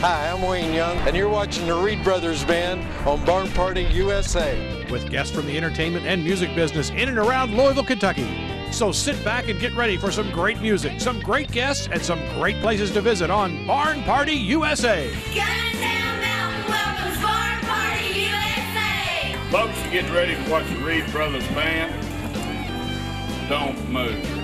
Hi, I'm Wayne Young, and you're watching the Reed Brothers Band on Barn Party USA. With guests from the entertainment and music business in and around Louisville, Kentucky. So sit back and get ready for some great music, some great guests, and some great places to visit on Barn Party USA. Gundown Mountain welcomes Barn Party USA. Folks, you get ready to watch the Reed Brothers Band. Don't move.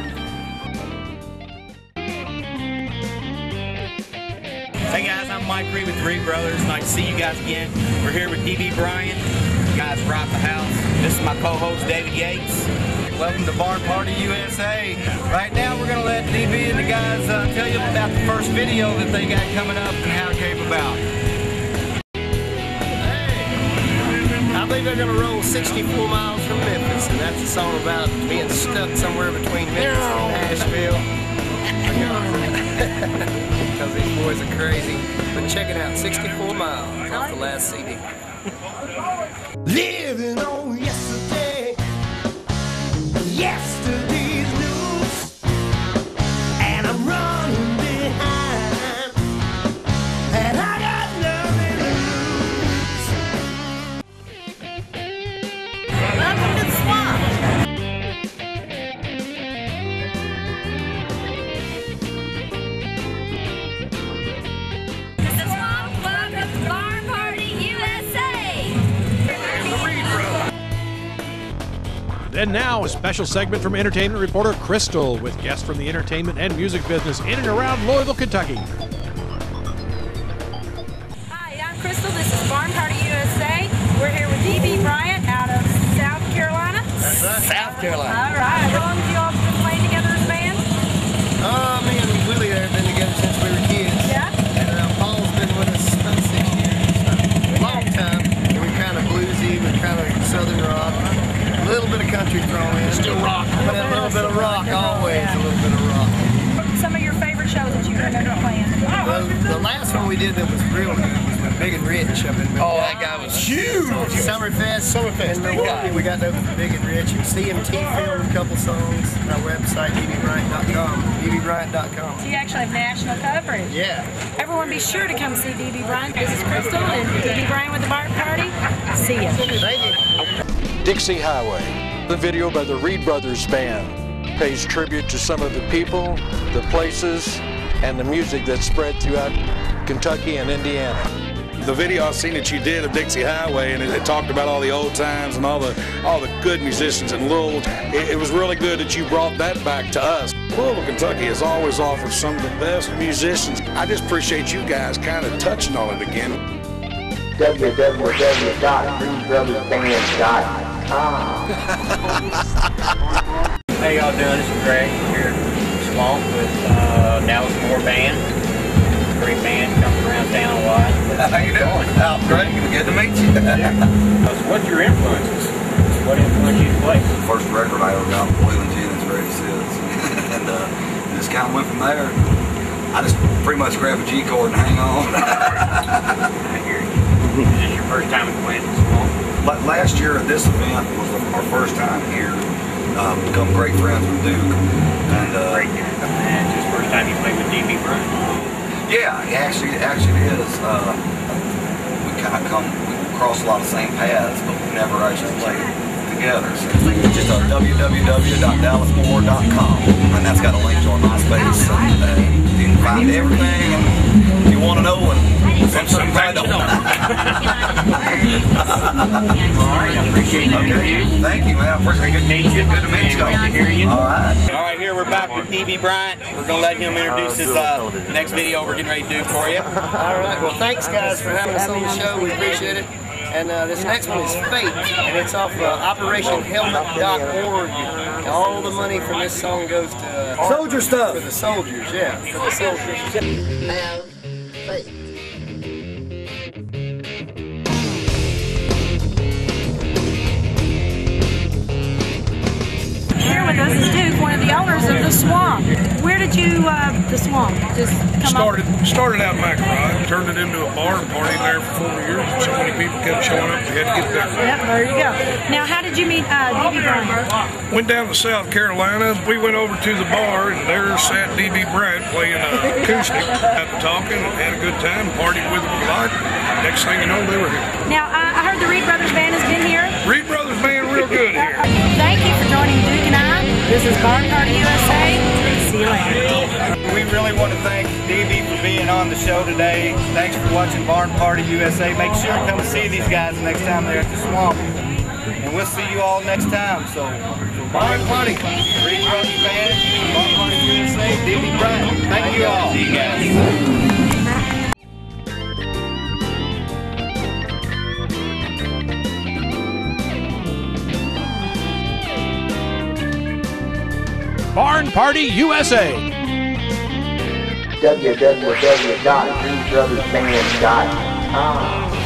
Hey guys, I'm Mike Reed with Reed Brothers. Nice to see you guys again. We're here with DB Bryant. You guys rock the house. This is my co-host David Yates. Welcome to Barn Party USA. Right now we're going to let DB and the guys uh, tell you about the first video that they got coming up and how it came about. I believe they're going to roll 64 miles from Memphis, and that's a song about being stuck somewhere between Memphis check it out, 64 miles off the last CD. Living on Then now, a special segment from entertainment reporter Crystal with guests from the entertainment and music business in and around Louisville, Kentucky. Last one we did that was real good was with Big and Rich up in Oh, that guy was huge. Summerfest. Summerfest. In Milwaukee, we got that with Big and Rich. And CMT filmed a couple songs. on Our website, dbbryant.com. dbbryant.com. So you actually have national coverage. Yeah. Everyone be sure to come see DB Bryant. This is Crystal and DB Bryant with the Barn Party. See ya. Thank you. Dixie Highway, the video by the Reed Brothers Band, pays tribute to some of the people, the places, and the music that spread throughout Kentucky and Indiana. the video I seen that you did of Dixie Highway, and it, it talked about all the old times and all the all the good musicians in Louisville. It, it was really good that you brought that back to us. Louisville, Kentucky has always offered some of the best musicians. I just appreciate you guys kind of touching on it again. www.reedbrothersband.com. How y'all doing? This is Greg here at Swamp with uh, Dallas Moore Band. Great band, comes around town a lot. How you doing? Oh, great. Good to meet you. So what's your influences? What influenced you to play? first record I ever got Waylon Jennings, Ready Sits. and uh, just kind of went from there. I just pretty much grab a G chord and hang on. I hear you. Is this your first time playing Swamp? but last year at this event was our first time here. Uh, become great friends with Duke. And uh, Great. And it's his first time you played with DB Bryant. Yeah, it actually, actually it is. Uh, we kind of come, we cross a lot of same paths, but we never actually played together. So it's just uh, www.dallasmoore.com, and that's got a link to our MySpace. And, uh, you can find everything you want to know and sometimes I don't. All right, I appreciate the interview. Thank you, man. First, good to meet you. Good to meet you. Great to hear you. All right. All right, here we're back with DB Bryant. We're gonna let him introduce his uh, next video we're getting ready to do for you. All right. Well, thanks, guys, for having us on the show. We appreciate it. And uh, this next one is Fate, and it's off uh, OperationHelmet.org. And all the money from this song goes to uh, Soldier stuff. for the soldiers. Yeah, for the soldiers. Here the owners of the Swamp. Where did you, uh, the Swamp, just come Started started out in my garage. turned it into a barn party there for four years. So many people kept showing up, we had to get there. Yep, there you go. Now, how did you meet uh, D.B. Bryant? Went down to South Carolina. We went over to the bar, and there sat D.B. Bryant playing uh, acoustic, to talking, and had a good time, partied with him a lot. Next thing you know, they were here. Now, I, I heard the Reed Brothers Band has been here. Reed Brothers Band real good here. This is Barn Party USA. See you later. We really want to thank DB for being on the show today. Thanks for watching Barn Party USA. Make sure to come see these guys next time they're at the swamp. And we'll see you all next time. So, Barn Party, Reed Brothers Band, Barn Party USA, DB Bryant. Thank you all. See you guys. Barn Party USA. www.reedbrothersband.com.